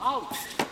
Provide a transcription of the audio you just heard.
Out!